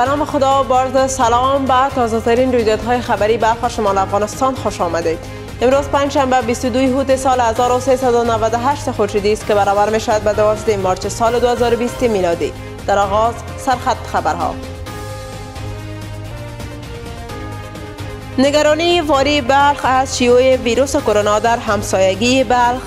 به نام خدا بارد سلام به تازه ترین رویدادهای خبری برخ شمال افغانستان خوش آمدید. امروز پنجشنبه 22 هوت سال 1398 خورشیدی است که برابر می شود به 12 مارچ سال 2020 میلادی. در آغاز سرخط خبرها. نگرانی واری بلخ از شیوع ویروس کرونا در همسایگی بلخ.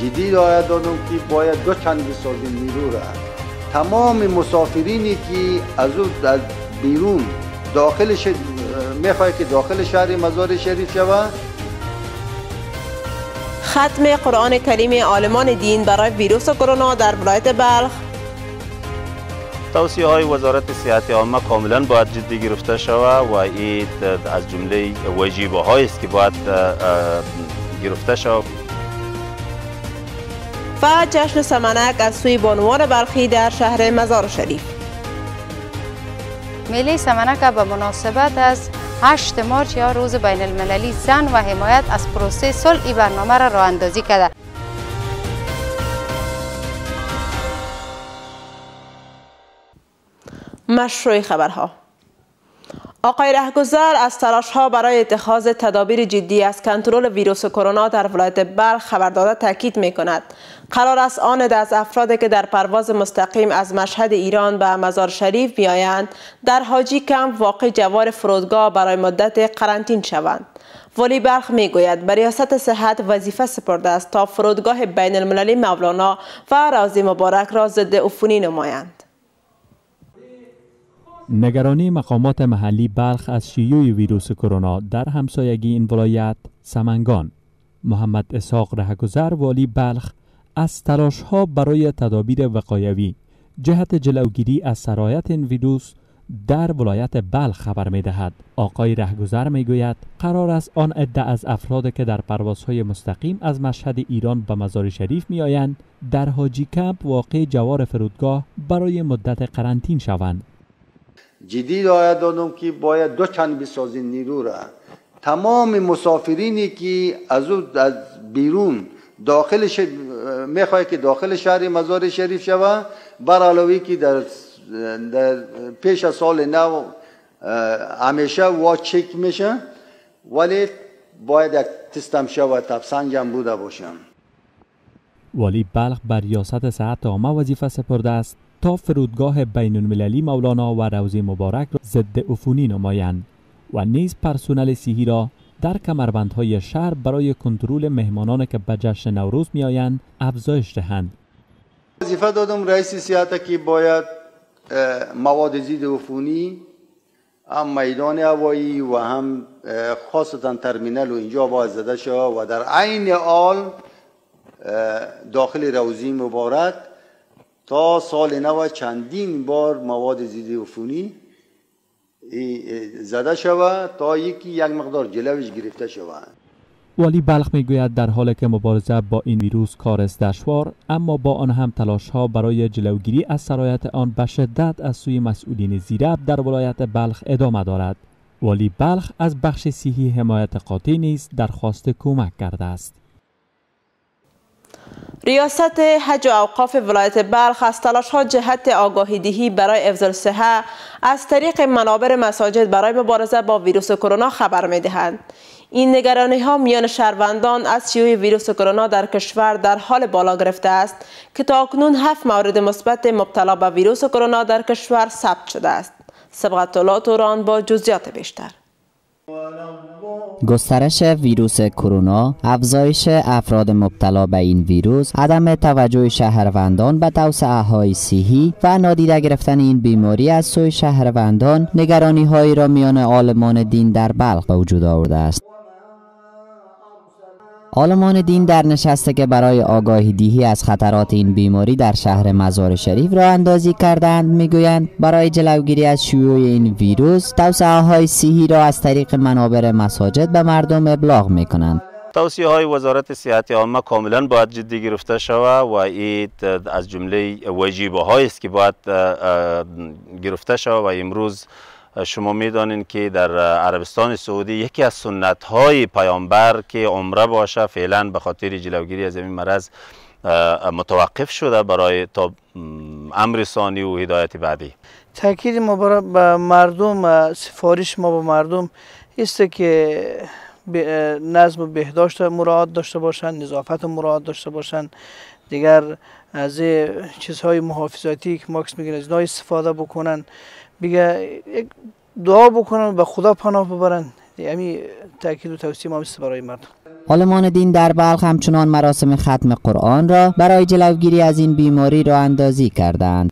جدی باید دادم که باید دو چند بسازیم نیرو را تمام مسافرینی که از از بیرون داخل ش... می‌خواه که داخل شهر مزار شریف شود ختم قرآن کریم عالمان دین برای ویروس کرونا در ولایت بلخ. توصیه های وزارت صحت عامه کاملا باید جدی گرفته شود و این از جمله وجیبه است که باید گرفته شود. و جشن سمنک از سوی بانوان بلخی در شهر مزار شریف. میله سمنک به مناسبت از 8 مارچ یا روز بین المللی زن و حمایت از پروسه صلح ای برنامه را راه اندازی کرده. مشروع خبرها. آقای رهگذر از تلاش ها برای اتخاذ تدابیر جدی از کنترل ویروس کرونا در ولایت بلخ خبر داده تاکید می کند قرار است آن از افرادی که در پرواز مستقیم از مشهد ایران به مزار شریف بیایند در حاجی کم واقع جوار فرودگاه برای مدت قرنطین شوند. ولی بلخ می گوید ریاست صحت وظیفه سپرده است تا فرودگاه بین المللی مولانا و روزی مبارک را ضد عفونی نمایند. نگرانی مقامات محلی بلخ از شیوع ویروس کرونا در همسایگی این ولایت سمنگان. محمد اسحاق رهگذر والی بلخ از تلاش ها برای تدابیر وقایوی جهت جلوگیری از سرایت این ویروس در ولایت بلخ خبر می دهد. آقای رهگذر می گوید قرار است آن عده از افراد که در پروازهای مستقیم از مشهد ایران به مزار شریف می آیند در حاجی کمپ واقع جوار فرودگاه برای مدت قرنطین شوند جدی باید دادم که باید دو چند بسازیم نیرو را تمام مسافرینی که از بیرون داخل ش... می‌خواه که داخل شهر مزار شریف شود بر علاوه که در, در پیش از سال نو همیشه وا چک میشه ولی باید یک تستم شود تفسنجم بوده باشم والی بلخ بر ریاست صحت عامه وظیفه سپرده است تا فرودگاه بین المللی مولانا و روزی مبارک را ضد عفونی نمایند و نیز پرسنل سیهی را در کمربندهای شهر برای کنترل مهمانان که به جشن نوروز میآیند افزایش دهند. وظیفه دادم رئیس سیاحت که باید مواد ضد عفونی هم میدان هوایی و هم خاصتا ترمینل و اینجا باید زده شود و در عین حال داخل روزی مبارک تا سال نو چندین بار مواد ضد عفونی زده شود تا یکی یک مقدار جلوش گرفته شود والی بلخ می‌گوید در حالی که مبارزه با این ویروس کار است دشوار اما با آن هم تلاش ها برای جلوگیری از سرایت آن به شدت از سوی مسئولین زیرب در ولایت بلخ ادامه دارد. والی بلخ از بخش سیهی حمایت قاطع نیز درخواست کمک کرده است. ریاست حج و اوقاف ولایت بلخ از تلاش ها جهت آگاهی دهی برای افضل صحه از طریق منابر مساجد برای مبارزه با ویروس کرونا خبر می دهند. این نگرانی ها میان شهروندان از شیوع ویروس کرونا در کشور در حال بالا گرفته است که تا اکنون هفت مورد مثبت مبتلا به ویروس کرونا در کشور ثبت شده است. سبقت الله توران با جزئیات بیشتر گسترش ویروس کرونا، افزایش افراد مبتلا به این ویروس، عدم توجه شهروندان به توسعه های صحی و نادیده گرفتن این بیماری از سوی شهروندان نگرانی هایی را میان عالمان دین در بلخ به وجود آورده است. عالمان دین در نشسته که برای آگاهی دیهی از خطرات این بیماری در شهر مزار شریف را اندازی کردند می‌گویند برای جلوگیری از شیوع این ویروس توسعه های صحی را از طریق منابر مساجد به مردم ابلاغ می کنند توصیه های وزارت صحت عامه کاملا باید جدی گرفته شود و این از جمله وجیبه است که باید گرفته شود و امروز شما می‌دانید که در عربستان سعودی یکی از سنت های پیامبر که عمره باشه فعلا به خاطر جلوگیری از این مرض متوقف شده برای تا امر ثانی و هدایت بعدی. تاکید ما به مردم سفارش ما به مردم است که نظم و بهداشت مراعات داشته باشند نظافت مراعات داشته باشند. دیگر از چیزهای محافظاتی که ماکس میگن از استفاده بکنن بگه دعا بکنن به خدا پناه ببرن. یعنی تاکید و توصیه ما برای مردم. علمان دین در بلخ همچنان مراسم ختم قرآن را برای جلوگیری از این بیماری را اندازی کردند.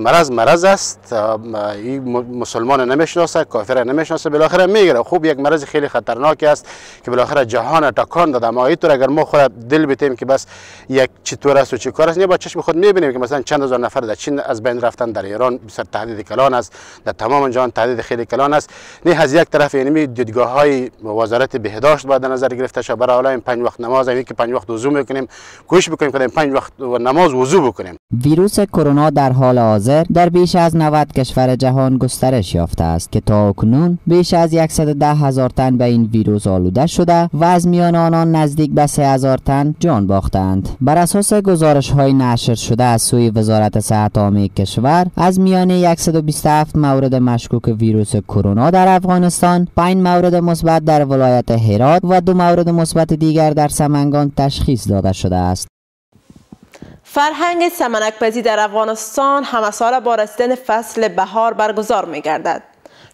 مرض مرض است. این مسلمان نمی‌شناسه کافر نمی‌شناسه بالاخره می‌گیره. خوب یک مرض خیلی خطرناکی است که بالاخره جهان تکان داده. ما اینطور اگر ما خود دل بتیم که بس یک چطور است و چه کار است نه با چشم خود می‌بینیم که مثلا چند هزار نفر در چین از بین رفتن در ایران بسیار تهدید کلان است. در تمام جهان تهدید خیلی کلان است. نه از یک طرف یعنی دیدگاه های وزارت بهداشت باید نظر گرفته شود. برای این پنج وقت نماز این که پنج وقت وضو می‌کنیم کوشش بکنیم که پنج وقت نماز وضو بکنیم. ویروس کرونا در حال حاضر در بیش از 90 کشور جهان گسترش یافته است که تا اکنون بیش از 110 هزار تن به این ویروس آلوده شده و از میان آنان نزدیک به 3 هزار تن جان باختند. بر اساس گزارش های نشر شده از سوی وزارت صحت عامه کشور از میان 127 مورد مشکوک ویروس کرونا در افغانستان 5 مورد مثبت در ولایت هرات و دو مورد مثبت دیگر در سمنگان تشخیص داده شده است. فرهنگ سمنک پزی در افغانستان همه سال با رسیدن فصل بهار برگزار می گردد.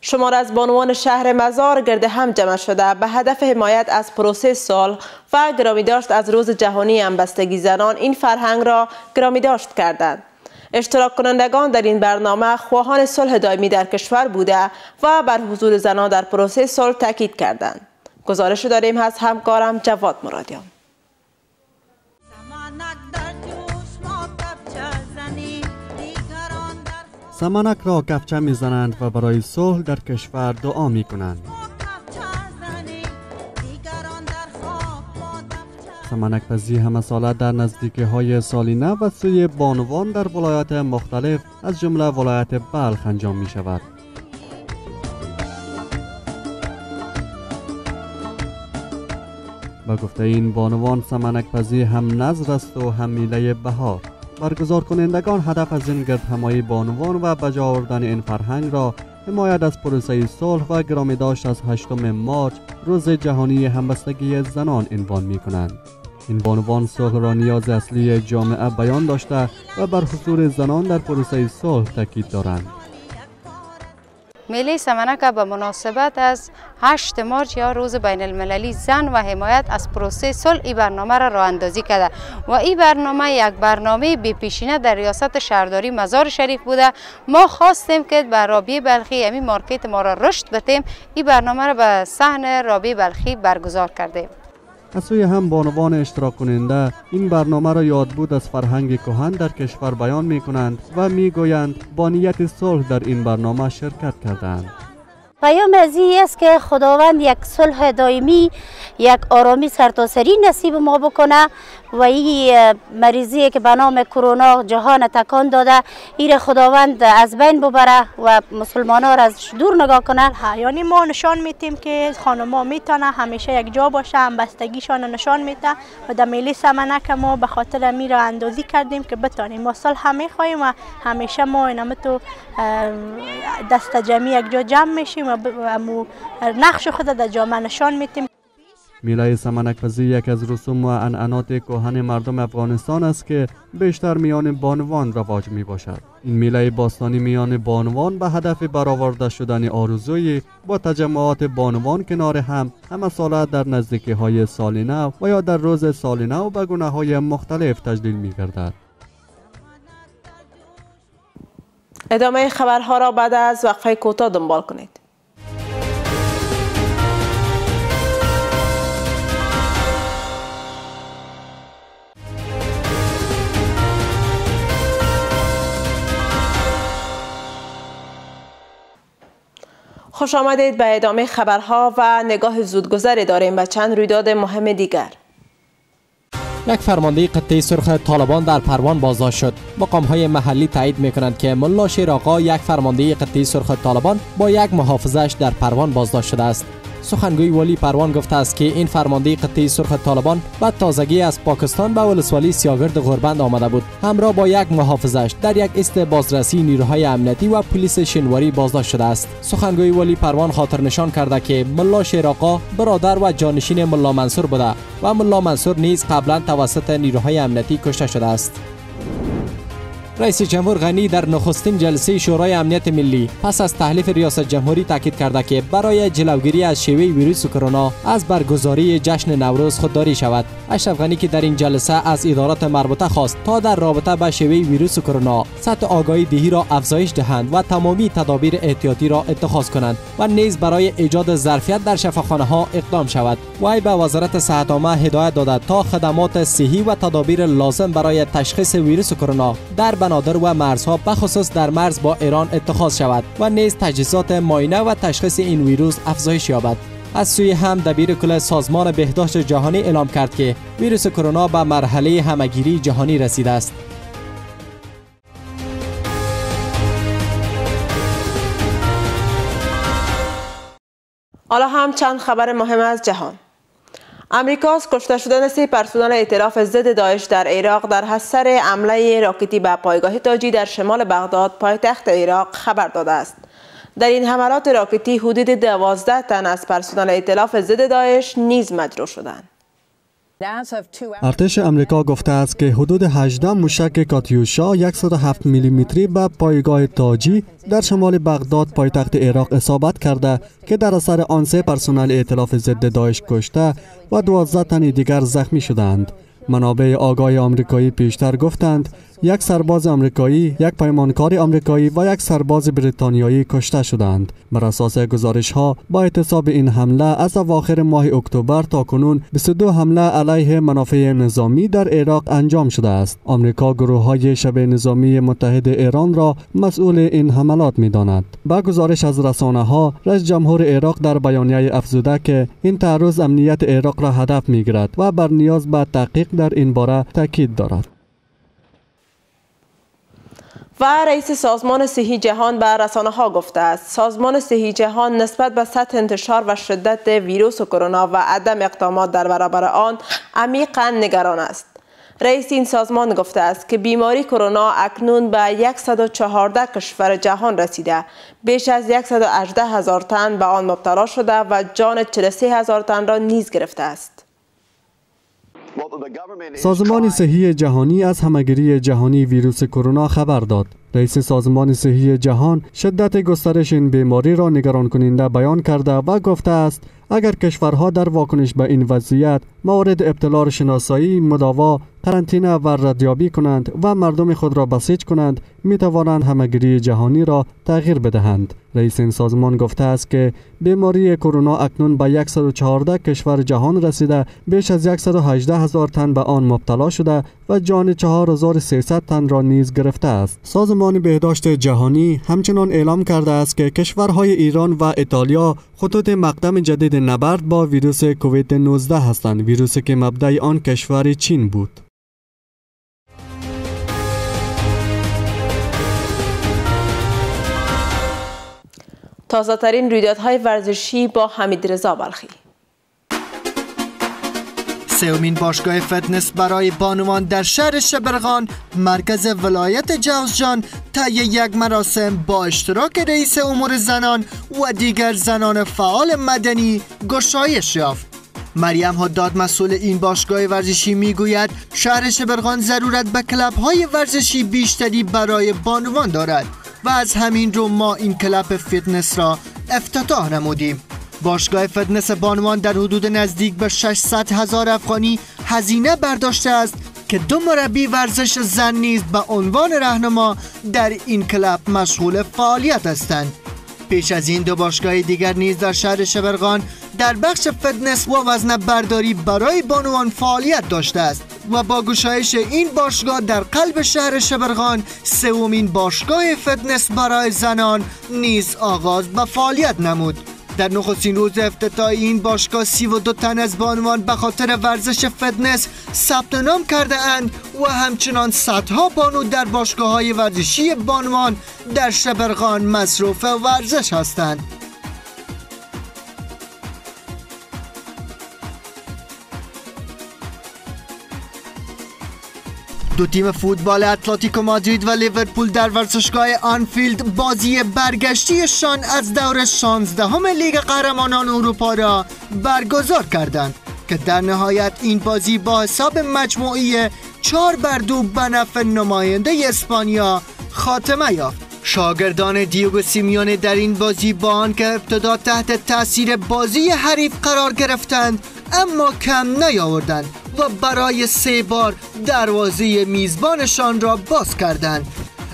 شمار از بانوان شهر مزار گرد هم جمع شده به هدف حمایت از پروسه سال و گرامی داشت از روز جهانی انبستگی زنان این فرهنگ را گرامی داشت کردند. اشتراک کنندگان در این برنامه خواهان صلح دائمی در کشور بوده و بر حضور زنان در پروسه صلح تاکید کردند. گزارش داریم از همکارم جواد مرادیان. سمنک را کفچه می‌زنند و برای صلح در کشور دعا می کنند. سمنک پزی همه ساله در نزدیکی های سالینه و سوی بانوان در ولایت مختلف از جمله ولایت بلخ انجام می شود. با گفته این بانوان سمنک پزی هم نظر است و هم میله بهار برگزار کنندگان هدف از این گرد همایی بانوان و بجا آوردن این فرهنگ را حمایت از پروسه صلح و گرامی داشت از هشتم مارچ روز جهانی همبستگی زنان عنوان می کنند. این بانوان صلح را نیاز اصلی جامعه بیان داشته و بر حضور زنان در پروسه صلح تاکید دارند. میله سمنک به مناسبت از 8 مارچ یا روز بین المللی زن و حمایت از پروسه صلح این برنامه را راه اندازی کرده. و این برنامه یک برنامه بی پیشینه در ریاست شهرداری مزار شریف بوده. ما خواستیم که به رابی بلخی یعنی مارکت ما را رشد بتیم این برنامه را به صحن رابی بلخی برگزار کردیم. از سوی هم بانوان اشتراک کننده این برنامه را یاد بود از فرهنگ کهن در کشور بیان می کنند و می گویند با نیت صلح در این برنامه شرکت کردند. پیام از است که خداوند یک صلح دائمی یک آرامی سرتاسری نصیب ما بکنه و این مریضی که به نام کرونا جهان تکان داده. ایر خداوند از بین ببره و مسلمان ها را از دور نگاه کنه. یعنی ما نشان میتیم که ها می‌تونه همیشه یک جا باشه هم بستگیشان نشان میته و در میلی سمنک ما به خاطر امی را اندازی کردیم که بتانیم. ما صلح همه خواهیم و همیشه ما اینمه تو دست جمعی یک جا جمع میشیم و نقش خود در جامعه نشان میتیم میله سمنک پزی یک از رسوم و انعنات کهن مردم افغانستان است که بیشتر میان بانوان رواج می باشد. این میله باستانی میان بانوان به هدف برآورده شدن آرزوی با تجمعات بانوان کنار هم همه ساله در نزدیکی های سالینه و یا در روز سالینه و به گناه های مختلف تجلیل می گردد. ادامه خبرها را بعد از وقفه کوتاه دنبال کنید. خوش آمدید به ادامه خبرها و نگاه زودگذری داریم به چند رویداد مهم دیگر. یک فرمانده قطعه سرخ طالبان در پروان بازداشت شد. مقام های محلی تایید می کنند که ملا شیر آقا یک فرمانده قطعه سرخ طالبان با یک محافظش در پروان بازداشت شده است. سخنگوی والی پروان گفته است که این فرمانده قطعی سرخ طالبان و تازگی از پاکستان به ولسوالی سیاگرد غربند آمده بود. همراه با یک محافظش در یک است بازرسی نیروهای امنیتی و پلیس شنواری بازداشت شده است. سخنگوی والی پروان خاطر نشان کرده که ملا شیراقا برادر و جانشین ملا منصور بوده و ملا منصور نیز قبلا توسط نیروهای امنیتی کشته شده است. رئیس جمهور غنی در نخستین جلسه شورای امنیت ملی پس از تحلیف ریاست جمهوری تاکید کرده که برای جلوگیری از شیوه ویروس کرونا از برگزاری جشن نوروز خودداری شود. اشرف غنی که در این جلسه از ادارات مربوطه خواست تا در رابطه با شیوه ویروس کرونا سطح آگاهی دهی را افزایش دهند و تمامی تدابیر احتیاطی را اتخاذ کنند و نیز برای ایجاد ظرفیت در شفاخانه ها اقدام شود. وی به وزارت صحت عامه هدایت داده تا خدمات صحی و تدابیر لازم برای تشخیص ویروس کرونا در بنادر و مرزها بخصوص در مرز با ایران اتخاذ شود و نیز تجهیزات ماینه و تشخیص این ویروس افزایش یابد. از سوی هم دبیر کل سازمان بهداشت جهانی اعلام کرد که ویروس کرونا به مرحله همگیری جهانی رسیده است. حالا هم چند خبر مهم از جهان. امریکا کشته شدن سه پرسنل ائتلاف ضد داعش در عراق در حسر حمله راکتی به پایگاه تاجی در شمال بغداد پایتخت عراق خبر داده است. در این حملات راکتی حدود دوازده تن از پرسنل ائتلاف ضد داعش نیز مجروح شدند. ارتش امریکا گفته است که حدود 18 موشک کاتیوشا 107 میلیمتری به پایگاه تاجی در شمال بغداد پایتخت عراق اصابت کرده که در اثر آن سه پرسنل ائتلاف ضد داعش کشته و 12 تن دیگر زخمی شدند. منابع آگاه آمریکایی پیشتر گفتند یک سرباز آمریکایی، یک پیمانکار آمریکایی و یک سرباز بریتانیایی کشته شدند. بر اساس گزارش ها با اعتصاب این حمله از اواخر ماه اکتبر تا کنون 22 حمله علیه منافع نظامی در عراق انجام شده است. آمریکا گروه های شبه نظامی متحد ایران را مسئول این حملات می داند. با گزارش از رسانه ها، رئیس جمهور عراق در بیانیه افزوده که این تعرض امنیت عراق را هدف می گیرد و بر نیاز به تحقیق در این باره تاکید دارد. و رئیس سازمان صحی جهان به رسانه ها گفته است. سازمان صحی جهان نسبت به سطح انتشار و شدت ویروس کرونا و عدم اقدامات در برابر آن عمیقا نگران است. رئیس این سازمان گفته است که بیماری کرونا اکنون به 114 کشور جهان رسیده. بیش از 118 هزار تن به آن مبتلا شده و جان 43 هزار تن را نیز گرفته است. سازمان صحی جهانی از همگیری جهانی ویروس کرونا خبر داد. رئیس سازمان صحی جهان شدت گسترش این بیماری را نگران کننده بیان کرده و گفته است اگر کشورها در واکنش به این وضعیت موارد ابتلا را شناسایی، مداوا، قرنطینه و ردیابی کنند و مردم خود را بسیج کنند می توانند همگیری جهانی را تغییر بدهند. رئیس این سازمان گفته است که بیماری کرونا اکنون به 114 کشور جهان رسیده بیش از 118 هزار تن به آن مبتلا شده و جان 4300 تن را نیز گرفته است. سازمان بهداشت جهانی همچنان اعلام کرده است که کشورهای ایران و ایتالیا خطوط مقدم جدید نبرد با ویروس کووید 19 هستند ویروسی که مبدع آن کشور چین بود. تازه ترین رویدادهای ورزشی با حمید رضا بلخی سومین باشگاه فتنس برای بانوان در شهر شبرغان مرکز ولایت جوزجان طی یک مراسم با اشتراک رئیس امور زنان و دیگر زنان فعال مدنی گشایش یافت. مریم حداد مسئول این باشگاه ورزشی می‌گوید شهر شبرغان ضرورت به کلب های ورزشی بیشتری برای بانوان دارد و از همین رو ما این کلب فتنس را افتتاح نمودیم. باشگاه فتنس بانوان در حدود نزدیک به 600 هزار افغانی هزینه برداشته است که دو مربی ورزش زن نیز به عنوان رهنما در این کلب مشغول فعالیت هستند. پیش از این دو باشگاه دیگر نیز در شهر شبرغان در بخش فتنس و وزن برداری برای بانوان فعالیت داشته است و با گشایش این باشگاه در قلب شهر شبرغان سومین باشگاه فتنس برای زنان نیز آغاز به فعالیت نمود. در نخستین روز افتتاح این باشگاه 32 تن از بانوان به خاطر ورزش فتنس ثبت نام کرده اند و همچنان صدها بانو در باشگاه های ورزشی بانوان در شبرغان مصروف ورزش هستند. دو تیم فوتبال اتلتیکو مادرید و لیورپول در ورزشگاه آنفیلد بازی برگشتیشان از دور 16 لیگ قهرمانان اروپا را برگزار کردند که در نهایت این بازی با حساب مجموعی چهار بر دو به نفع نماینده اسپانیا خاتمه یافت. شاگردان دیوگو سیمیون در این بازی با آنکه ابتدا تحت تاثیر بازی حریف قرار گرفتند اما کم نیاوردند. و برای سه بار دروازه میزبانشان را باز کردند.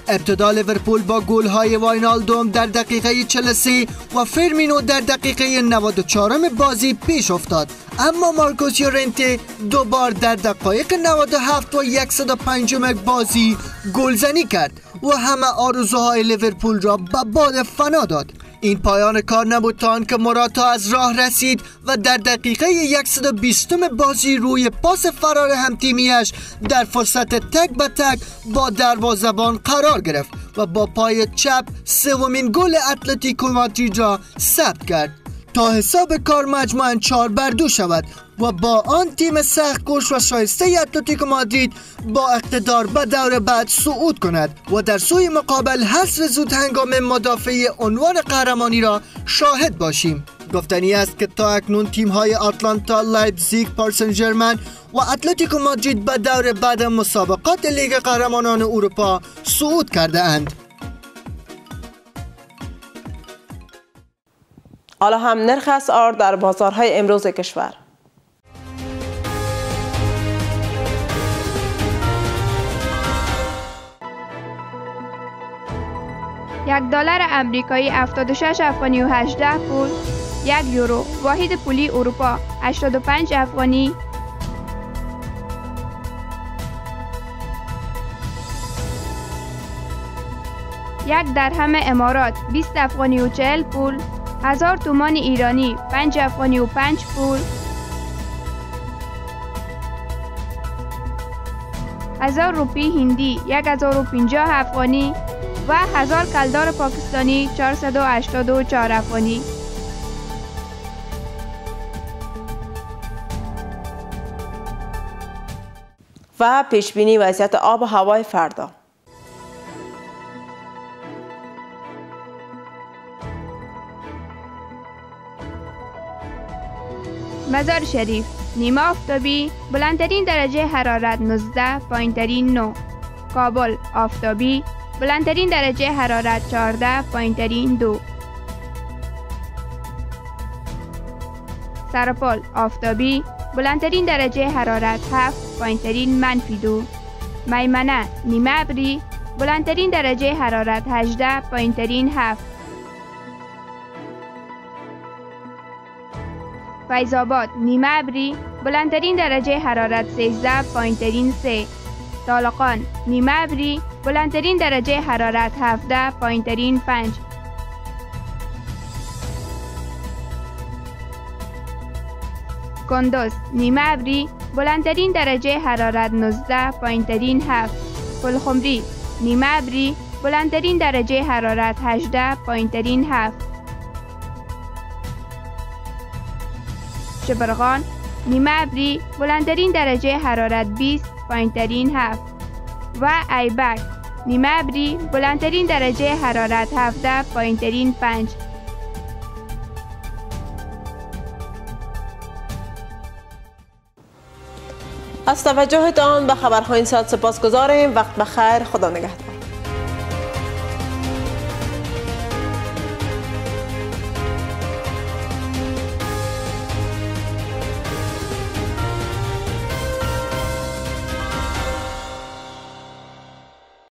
ابتدا لیورپول با گل های واینالدوم در دقیقه 43 و فرمینو در دقیقه 94 بازی پیش افتاد. اما مارکوس یورنته دوبار در دقایق 97 و 105 بازی گلزنی کرد و همه آرزوهای لیورپول را به باد فنا داد. این پایان کار نبود تا آنکه مراتا از راه رسید و در دقیقه 120 بازی روی پاس فرار همتیمیش در فرصت تک به تک با دروازبان قرار گرفت و با پای چپ سومین گل اتلتیکو مادرید را ثبت کرد. تا حساب کار مجموعا چهار بر دو شود و با این تیم سخت و شایسته اتلتیکو مادرید با اقتدار به دور بعد صعود کند و در سوی مقابل حصر زود هنگام مدافع عنوان قهرمانی را شاهد باشیم گفتنی است که تا اکنون تیم های آتلانتا، لایپزیگ، پاریسن ژرمن و اتلتیکو مادرید به دور بعد مسابقات لیگ قهرمانان اروپا صعود کرده اند. حالا هم نرخ اسعار در بازارهای امروز کشور. یک دلار امریکایی 76 افغانی و 18 پول یک یورو واحد پولی اروپا 85 افغانی. یک درهم امارات 20 افغانی و 40 پول. هزار تومان ایرانی 5 افغانی و 5 پول. هزار روپی هندی 1050 افغانی و هزار کلدار پاکستانی 484 افغانی. و پیشبینی وضعیت آب و هوای فردا. مزار شریف نیمه آفتابی بلندترین درجه حرارت 19 پایینترین 9 کابل آفتابی بلندترین درجه حرارت 14 پایینترین 2 سرپال آفتابی بلندترین درجه حرارت 7 پایینترین منفی 2 میمنه نیمه ابری بلندترین درجه حرارت 18 پایینترین 7 فیضآباد نیمه ابری بلندترین درجه حرارت 13 پایینترین 3 طالقان نیمه ابری بلندترین درجه حرارت 17 پایینترین 5 کندوز نیمه ابری بلندترین درجه حرارت 19 پایینترین 7 پلخمری نیمه ابری بلندترین درجه حرارت 18 پایینترین 7 شبرغان نیمه ابری بلندترین درجه حرارت 20 پایینترین 7 و ایبک نیمه ابری بلندترین درجه حرارت 17 پایینترین 5 از توجهتان به خبرهای این ساعت سپاس گذاریم وقت بخیر. خدا نگهدار.